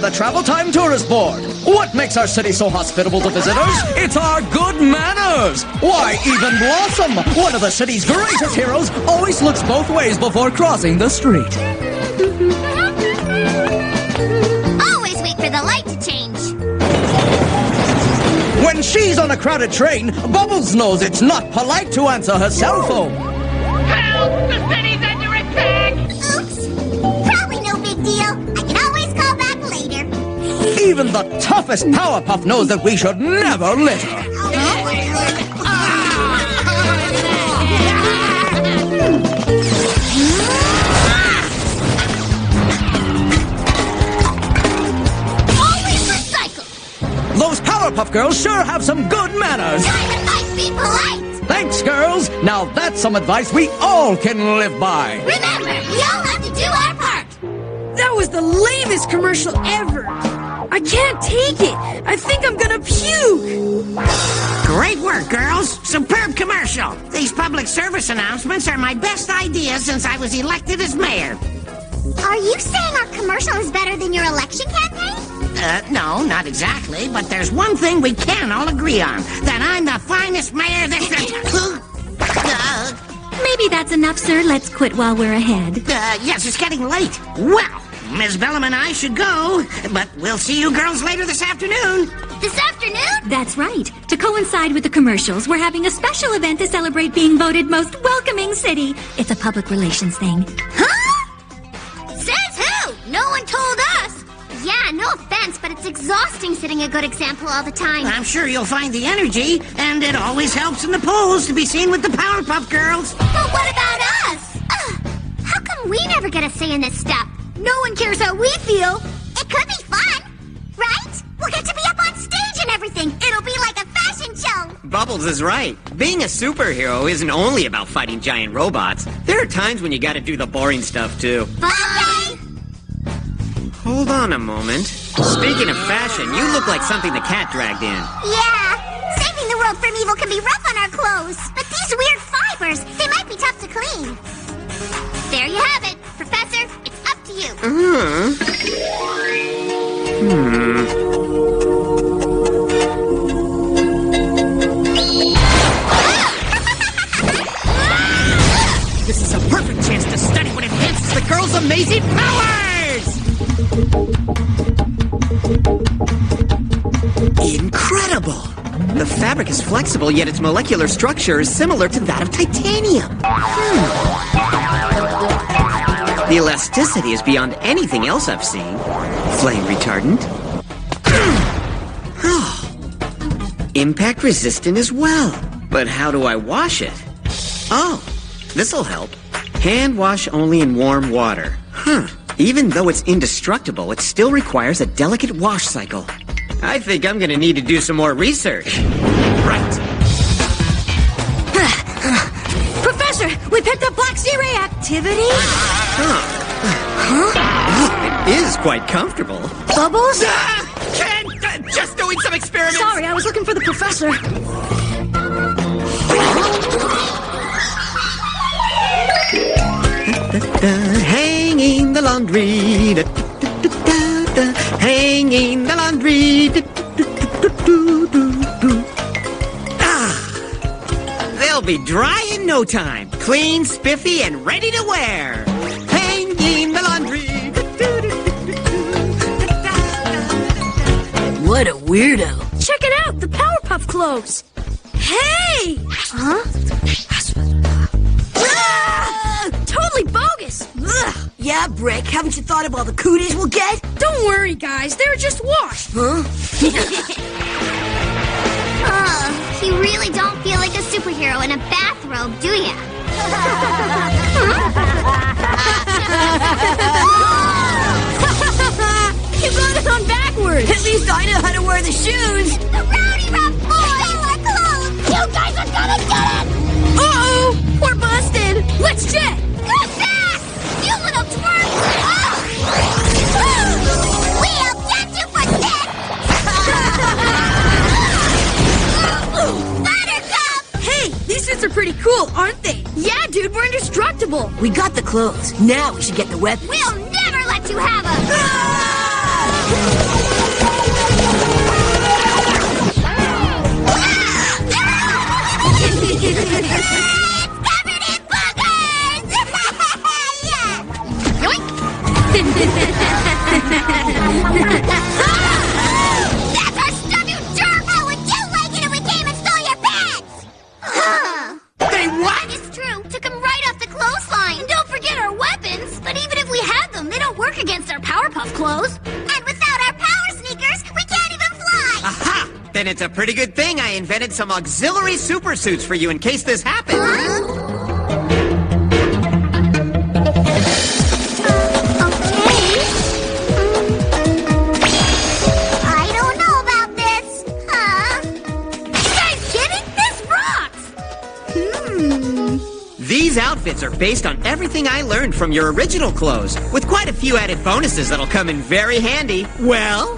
most welcoming city by the Travel Time Tourist Board. What makes our city so hospitable to visitors? It's our good manners. Why, even Blossom, one of the city's greatest heroes, always looks both ways before crossing the street. Always wait for the light to change. When she's on a crowded train, Bubbles knows it's not polite to answer her cell phone. Help! The city's Even the toughest Powerpuff knows that we should never litter. Always recycle. Those Powerpuff Girls sure have some good manners. Diamond might be polite. Thanks, girls. Now that's some advice we all can live by. Remember, we all have to do our part. That was the lamest commercial ever. I can't take it. I think I'm gonna puke. Great work, girls. Superb commercial. These public service announcements are my best idea since I was elected as mayor. Are you saying our commercial is better than your election campaign? Uh, no, not exactly, but there's one thing we can all agree on that I'm the finest mayor this. uh, Maybe that's enough, sir. Let's quit while we're ahead. uh, yes, it's getting late. Well, Miss Bellum and I should go, but we'll see you girls later this afternoon. This afternoon? That's right. To coincide with the commercials, we're having a special event to celebrate being voted most welcoming city. It's a public relations thing. Huh? Says who? No one told us. Yeah, no offense, but it's exhausting setting a good example all the time. I'm sure you'll find the energy, and it always helps in the polls to be seen with the Powerpuff Girls. But what about us? Ugh, how come we never get a say in this stuff? No one cares how we feel. It could be fun, right? We'll get to be up on stage and everything. It'll be like a fashion show. Bubbles is right. Being a superhero isn't only about fighting giant robots. There are times when you gotta do the boring stuff too. Okay. Hold on a moment. Speaking of fashion, you look like something the cat dragged in. Yeah, saving the world from evil can be rough on our clothes, but these weird fibers, they might be tough to clean. There you have it. Professor, it's up to you. This is a perfect chance to study what enhances the girls' amazing powers! Incredible! The fabric is flexible, yet its molecular structure is similar to that of titanium. Hmm. The elasticity is beyond anything else I've seen. Flame retardant. Impact resistant as well. But how do I wash it? Oh, this'll help. Hand wash only in warm water. Huh. Even though it's indestructible, it still requires a delicate wash cycle. I think I'm gonna need to do some more research. Right. Professor, we picked up Black Z Ray activity. It is quite comfortable. Bubbles? Ah, Ken, uh, just doing some experiments. Sorry, I was looking for the professor. Da, hanging the laundry. Da, da, hanging the laundry. Da, da, da. Ah, they'll be dry in no time. Clean, spiffy, and ready to wear. What a weirdo. Check it out, the Powerpuff clothes. Hey! Huh? Ah! Totally bogus! Ugh. Yeah, Brick, haven't you thought of all the cooties we'll get? Don't worry, guys, they're just washed. Huh? Oh, you really don't feel like a superhero in a bathrobe, do ya? you got it on backwards! At least I know how to wear the shoes! The Rowdyruff boys! our clothes! You guys are gonna get it! Uh-oh! We're busted! Let's check! Go fast! You little twerp! Oh! We'll get you for this! Buttercup! Hey, these suits are pretty cool, aren't they? Yeah, dude, we're indestructible. We got the clothes. Now we should get the weapons. We'll never let let you have them! It's covered in Then it's a pretty good thing I invented some auxiliary supersuits for you in case this happens. Okay. I don't know about this. Huh? You guys kidding? This rocks. Hmm. These outfits are based on everything I learned from your original clothes, with quite a few added bonuses that'll come in very handy. Well,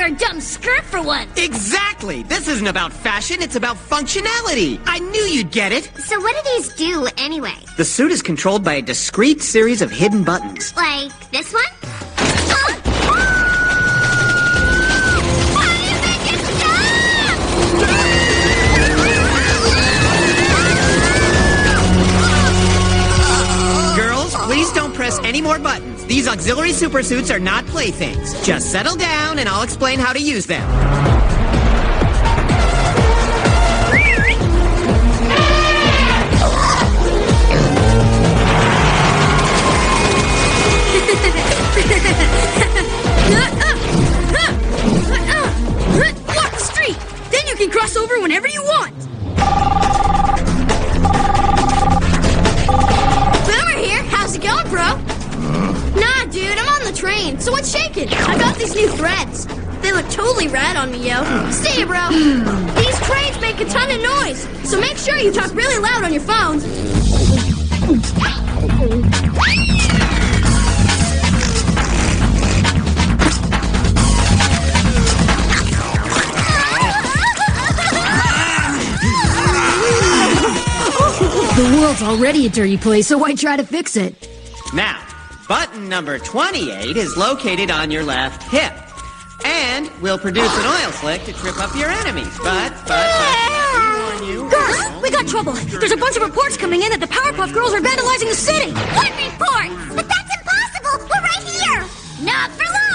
wear a dumb skirt for once. exactly! This isn't about fashion, it's about functionality! I knew you'd get it! So what do these do anyway? The suit is controlled by a discrete series of hidden buttons. Like this one? Huh? Why do you think it's Girls, please don't press any more buttons. These auxiliary supersuits are not playthings. Just settle down and I'll explain how to use them. World's already a dirty place, so why try to fix it? Now, button number 28 is located on your left hip. And will produce an oil slick to trip up your enemies. But, but, but, let warn you. Girls, we got trouble. There's a bunch of reports coming in that the Powerpuff Girls are vandalizing the city. What report? But that's impossible. We're right here. Not for long.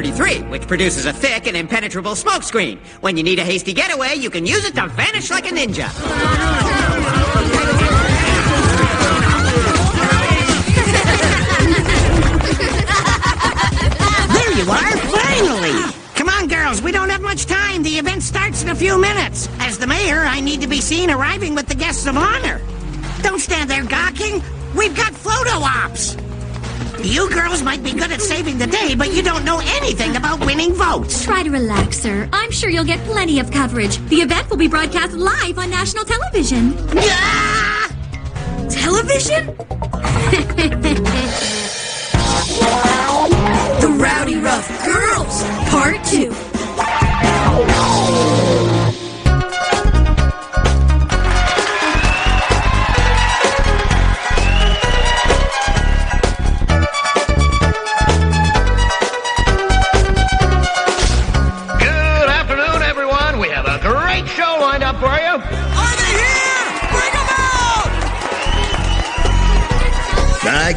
33, which produces a thick and impenetrable smokescreen. When you need a hasty getaway, you can use it to vanish like a ninja. There you are, finally! Come on, girls, we don't have much time. The event starts in a few minutes. As the mayor, I need to be seen arriving with the guests of honor. Don't stand there gawking. We've got photo ops. You girls might be good at saving the day, but you don't know anything about winning votes. Try to relax, sir. I'm sure you'll get plenty of coverage. The event will be broadcast live on national television. Ah! Television? the Rowdyruff Girls, Part 2.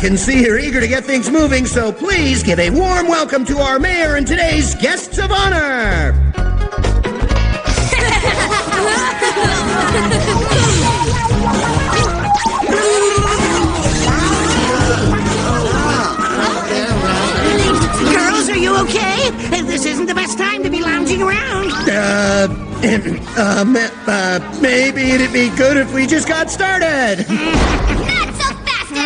Can see you're eager to get things moving, so please give a warm welcome to our mayor and today's guests of honor. Girls, are you okay? This isn't the best time to be lounging around. Uh, ma- uh, maybe it'd be good if we just got started.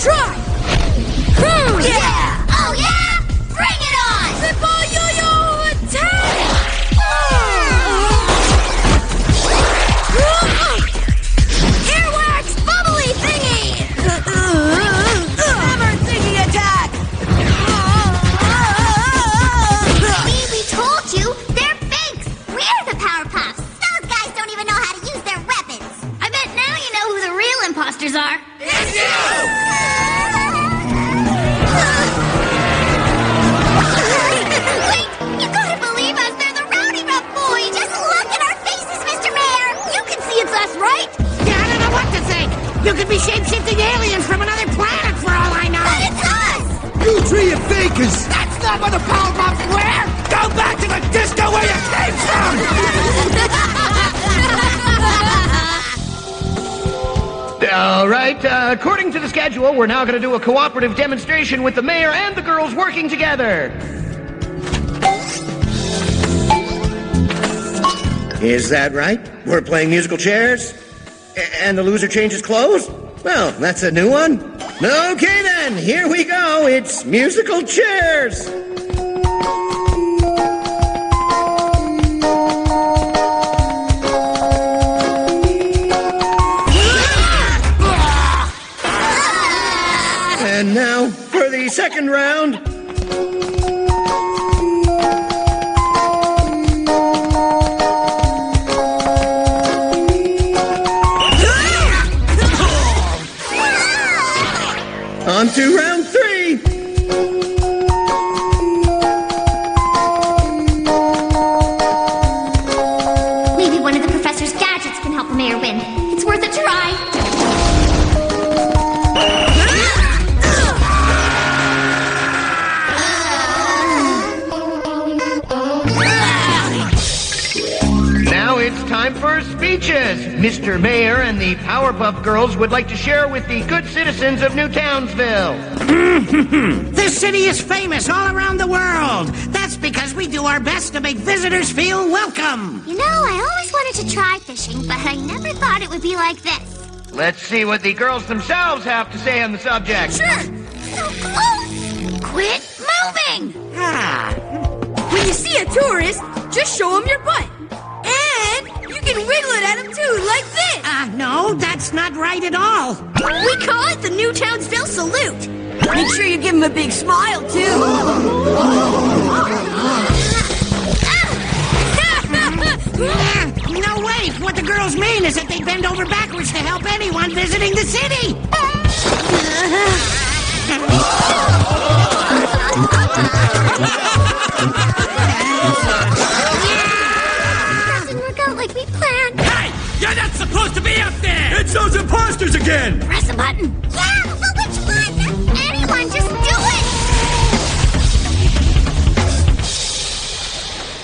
try. Tree of fakers! That's not what the Powerpuffs wear! Go back to the disco where you came from! All right, uh, according to the schedule, we're now going to do a cooperative demonstration with the mayor and the girls working together. Is that right? We're playing musical chairs? A- and the loser changes clothes? Well, that's a new one. Okay then, here we go. It's musical chairs. And now for the second round. To round time for speeches. Mr. Mayor and the Powerpuff Girls would like to share with the good citizens of New Townsville. This city is famous all around the world. That's because we do our best to make visitors feel welcome. You know, I always wanted to try fishing, but I never thought it would be like this. Let's see what the girls themselves have to say on the subject. Sure. So close. Quit moving. Ah, When you see a tourist, just show him your butt. You can wiggle it at him too, like this. uh, no, that's not right at all. We call it the New Townsville Salute. Make sure you give him a big smile, too. Ah, no, wait. What the girls mean is that they bend over backwards to help anyone visiting the city. there! It's those imposters again! Press a button. Yeah, but which one? Anyone, just do it.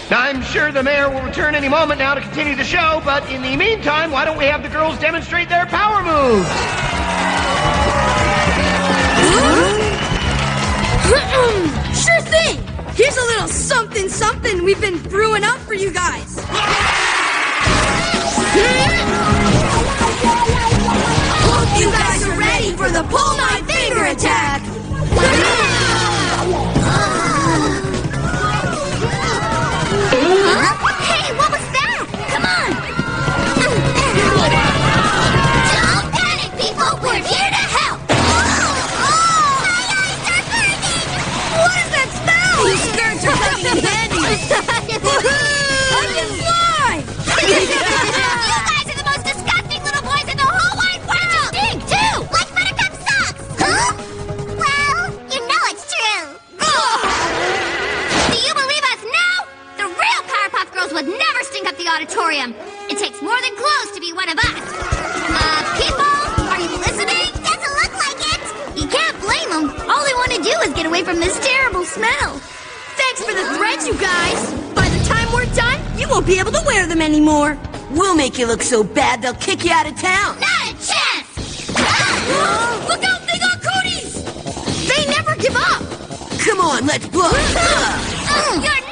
I'm sure the mayor will return any moment now to continue the show, but in the meantime, why don't we have the girls demonstrate their power moves? sure thing. Here's a little something something we've been brewing up for you guys. Hope you guys are ready for the pull nine finger attack. Make you look so bad they'll kick you out of town. Not a chance! Look out, they got cooties! They never give up! Come on, let's blow. Uh, you're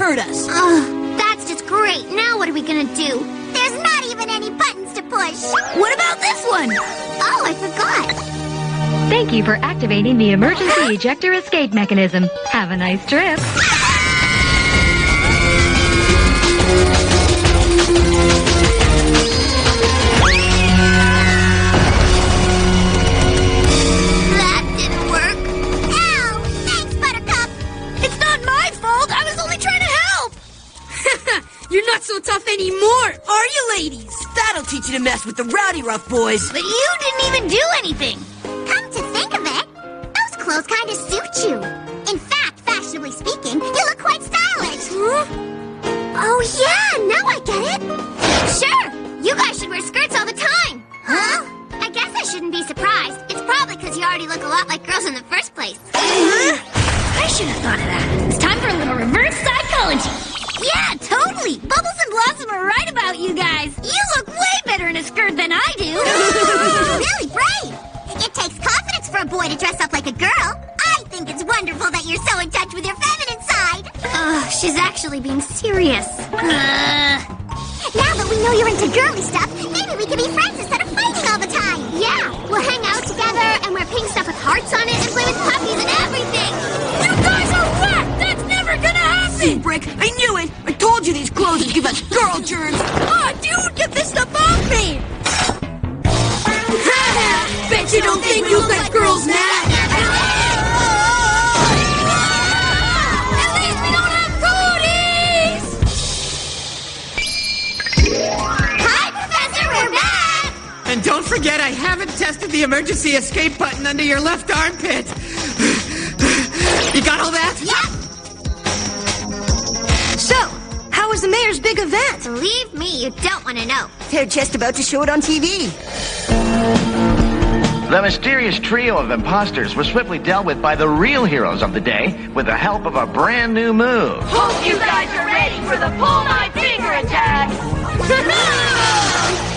hurt us. Ugh, that's just great. Now what are we gonna do? There's not even any buttons to push. What about this one? Oh, I forgot. Thank you for activating the emergency ejector escape mechanism. Have a nice trip. So tough anymore, are you, ladies? That'll teach you to mess with the Rowdyruff boys. But you didn't even do anything. Now we know you're into girly stuff, maybe we can be friends instead of fighting all the time. Yeah, we'll hang out together and wear pink stuff with hearts on it and play with puppies and everything. You guys are whack. That's never gonna See, happen. Brick, I knew it. I told you these clothes would give us girl germs. Aw, dude, get this stuff off me. Bet you don't think you let girls mad. Forget, I haven't tested the emergency escape button under your left armpit. You got all that? Yep, So, how was the mayor's big event? believe me, you don't want to know. They're just about to show it on TV. The mysterious trio of imposters was swiftly dealt with by the real heroes of the day with the help of a brand new move. Hope you guys are ready for the pull my finger attack.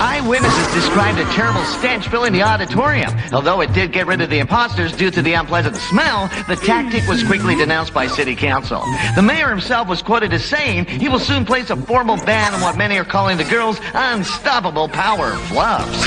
Eyewitnesses described a terrible stench filling the auditorium. Although it did get rid of the imposters due to the unpleasant smell, the tactic was quickly denounced by city council. The mayor himself was quoted as saying he will soon place a formal ban on what many are calling the girls' unstoppable power fluffs.